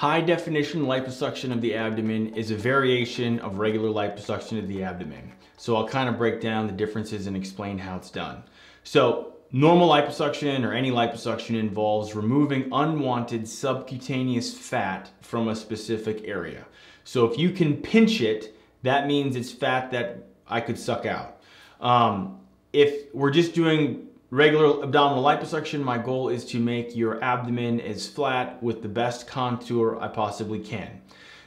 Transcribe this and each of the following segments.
High definition liposuction of the abdomen is a variation of regular liposuction of the abdomen. So I'll kind of break down the differences and explain how it's done. So normal liposuction or any liposuction involves removing unwanted subcutaneous fat from a specific area. So if you can pinch it, that means it's fat that I could suck out. Um, if we're just doing regular abdominal liposuction, my goal is to make your abdomen as flat with the best contour I possibly can.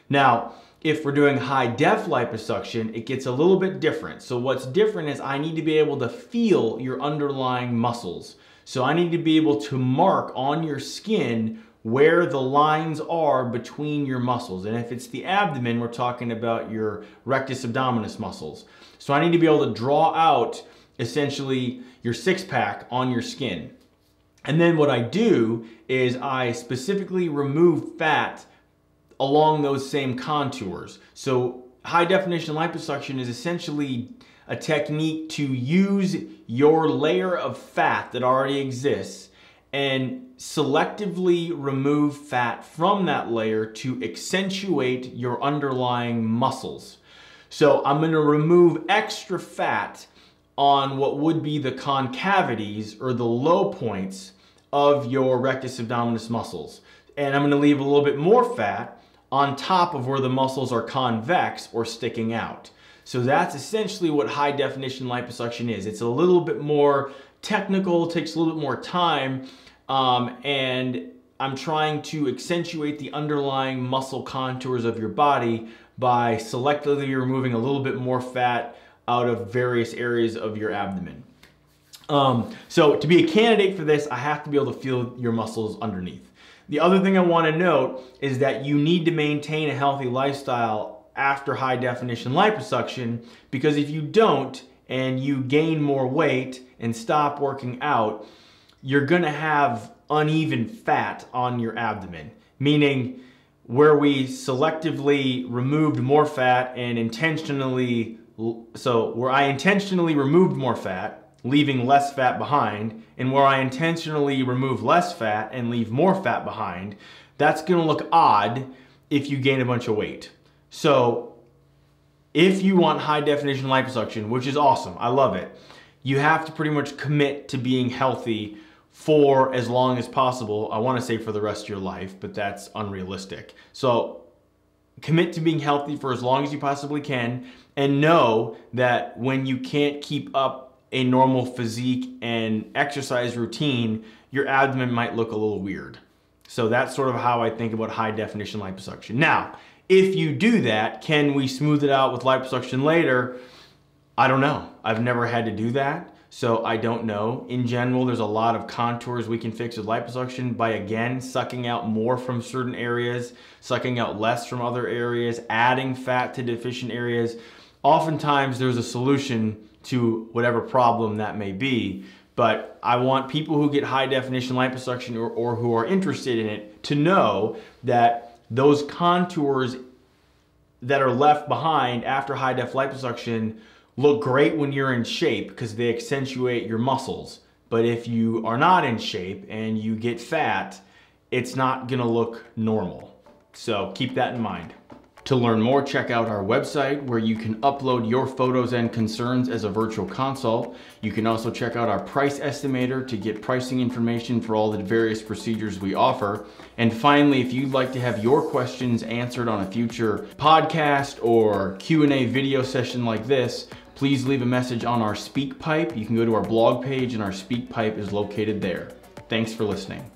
Now, if we're doing high def liposuction, it gets a little bit different. So what's different is I need to be able to feel your underlying muscles. So I need to be able to mark on your skin where the lines are between your muscles. And if it's the abdomen, we're talking about your rectus abdominis muscles. So I need to be able to draw out essentially your six pack on your skin. And then what I do is I specifically remove fat along those same contours. So high definition liposuction is essentially a technique to use your layer of fat that already exists and selectively remove fat from that layer to accentuate your underlying muscles. So I'm gonna remove extra fat on what would be the concavities or the low points of your rectus abdominis muscles. And I'm gonna leave a little bit more fat on top of where the muscles are convex or sticking out. So that's essentially what high definition liposuction is. It's a little bit more technical, takes a little bit more time, um, and I'm trying to accentuate the underlying muscle contours of your body by selectively removing a little bit more fat out of various areas of your abdomen. Um, so to be a candidate for this, I have to be able to feel your muscles underneath. The other thing I want to note is that you need to maintain a healthy lifestyle after high definition liposuction because if you don't and you gain more weight and stop working out, you're going to have uneven fat on your abdomen, meaning where we selectively removed more fat and intentionally so where I intentionally removed more fat, leaving less fat behind, and where I intentionally remove less fat and leave more fat behind, that's gonna look odd if you gain a bunch of weight. So if you want high definition liposuction, which is awesome, I love it, you have to pretty much commit to being healthy for as long as possible. I wanna say for the rest of your life, but that's unrealistic. So commit to being healthy for as long as you possibly can and know that when you can't keep up a normal physique and exercise routine, your abdomen might look a little weird. So that's sort of how I think about high definition liposuction. Now, if you do that, can we smooth it out with liposuction later? I don't know. I've never had to do that. So I don't know. In general, there's a lot of contours we can fix with liposuction by again, sucking out more from certain areas, sucking out less from other areas, adding fat to deficient areas. Oftentimes there's a solution to whatever problem that may be. But I want people who get high definition liposuction or, or who are interested in it to know that those contours that are left behind after high def liposuction look great when you're in shape because they accentuate your muscles. But if you are not in shape and you get fat, it's not gonna look normal. So keep that in mind. To learn more, check out our website where you can upload your photos and concerns as a virtual consult. You can also check out our price estimator to get pricing information for all the various procedures we offer. And finally, if you'd like to have your questions answered on a future podcast or Q&A video session like this, please leave a message on our SpeakPipe. You can go to our blog page and our SpeakPipe is located there. Thanks for listening.